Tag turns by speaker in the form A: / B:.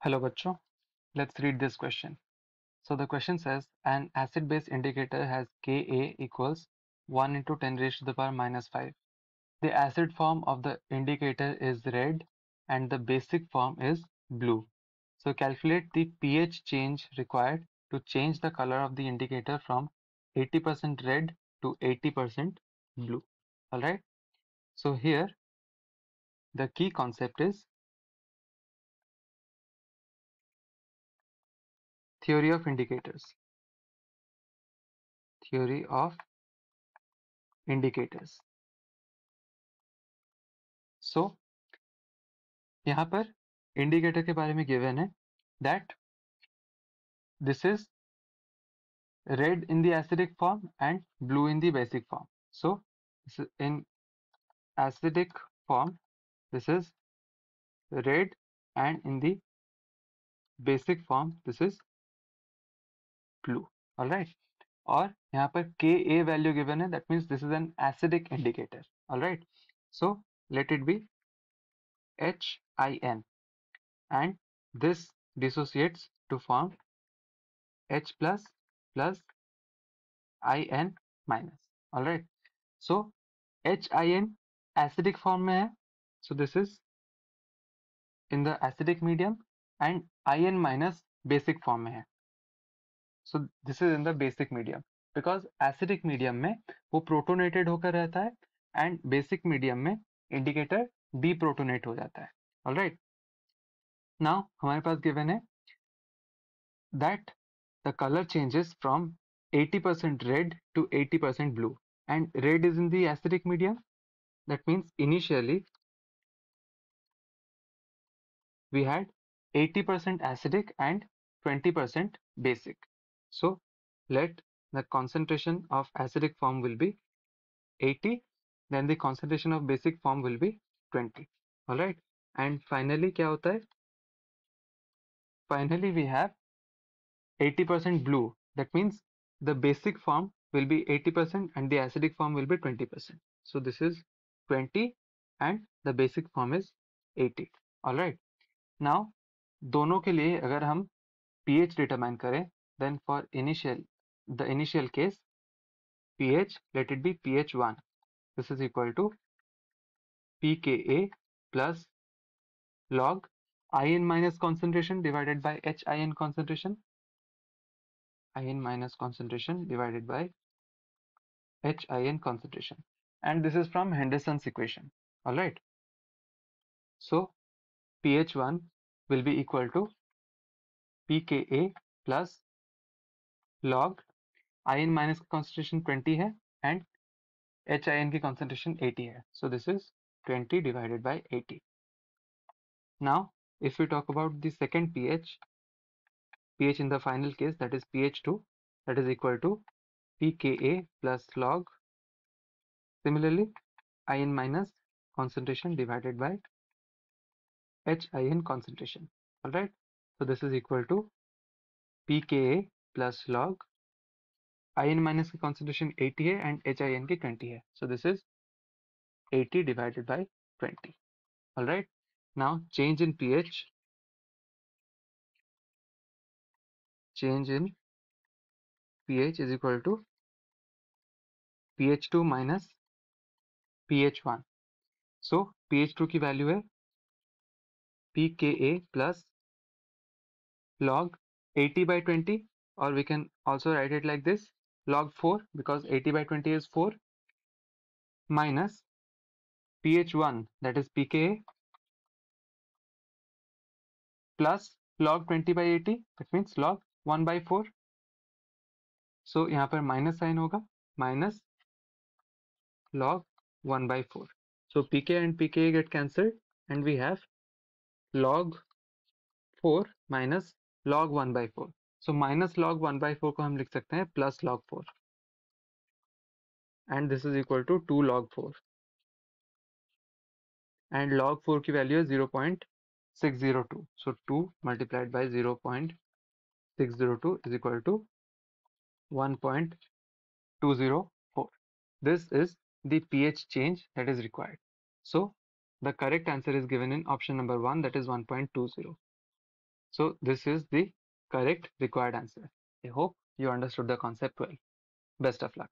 A: Hello bachcho. Let's read this question. So the question says an acid base indicator has Ka equals 1 into 10 raised to the power minus 5. The acid form of the indicator is red and the basic form is blue. So calculate the pH change required to change the color of the indicator from 80% red to 80% blue. Alright. So here the key concept is theory of indicators. Theory of indicators. So so, यहाँ पर indicator के बारे में given है that this is red in the acidic form and blue in the basic form so in acidic form this is red and in the form this is blue all right और यहाँ पर K ए value given है that means this is an acidic indicator all right so let it be H I N and this dissociates to form H plus plus I N minus all right so H I N acidic form में है so this is in the acidic medium and I N minus basic form में है. So this is in the basic medium because acidic medium में वो protonated होकर रहता है and basic medium में इंडिकेटर डी प्रोटोनेट हो जाता है. ऑलराइट नाउ हमारे पास गिवन है that the colour changes from 80% red to 80% blue. And red is in the acidic medium. That means initially we had 80% acidic and 20% basic. So let the concentration of acidic form will be 80 then the concentration of basic form will be 20 alright and finally क्या होता है finally we have 80% blue that means the basic form will be 80% and the acidic form will be 20% so this is 20 and the basic form is 80 alright now दोनों के लिए अगर हम pH determine करें then for initial the initial case pH let it be pH 1 this is equal to pKa plus log IN minus concentration divided by HIN concentration. IN minus concentration divided by HIN concentration. And this is from Henderson's equation. Alright so pH 1 will be equal to pKa plus log in minus का concentration 20 है and H I N की concentration 80 है so this is 20 divided by 80 now if we talk about the second pH pH in the final case that is pH2 that is equal to pKa plus log similarly in minus concentration divided by HIN concentration alright so this is equal to pKa plus log I N minus की concentration eighty है and H I N की twenty है. So this is eighty divided by twenty all right now change in P H change in P H is equal to P H two minus P H one so P H two की value है P K A plus log eighty by twenty or we can also write it like this log 4 because 80 by 20 is 4 minus pH1 that is pKa plus log 20 by 80 that means log 1 by 4 so यहाँ पर minus sign होगा minus log 1 by 4 so pK and pKa get cancelled and we have log 4 minus log 1 by 4 so minus log one by four को हम लिख सकते हैं plus log four and this is equal to two log four and log four की value है zero point six zero two so two multiplied by zero point six zero two is equal to one point two zero four this is the pH change that is required. So the correct answer is given in option number 1 that is 1.20. So this is the correct required answer. I hope you understood the concept well. Best of luck.